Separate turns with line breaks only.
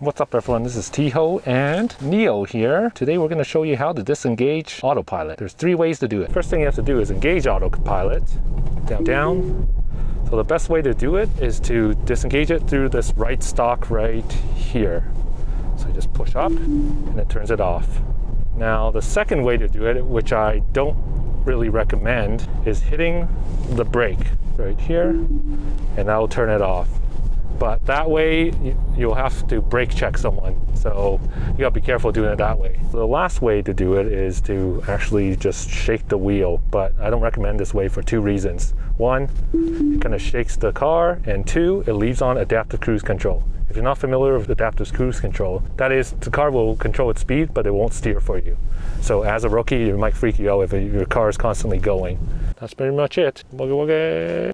What's up everyone, this is Tiho and Neo here. Today we're going to show you how to disengage autopilot. There's three ways to do it. First thing you have to do is engage autopilot. Down, down. So the best way to do it is to disengage it through this right stalk right here. So you just push up and it turns it off. Now the second way to do it, which I don't really recommend, is hitting the brake right here and that will turn it off but that way you'll have to brake check someone. So you gotta be careful doing it that way. The last way to do it is to actually just shake the wheel, but I don't recommend this way for two reasons. One, it kind of shakes the car, and two, it leaves on adaptive cruise control. If you're not familiar with adaptive cruise control, that is, the car will control its speed, but it won't steer for you. So as a rookie, it might freak you out if your car is constantly going. That's pretty much it.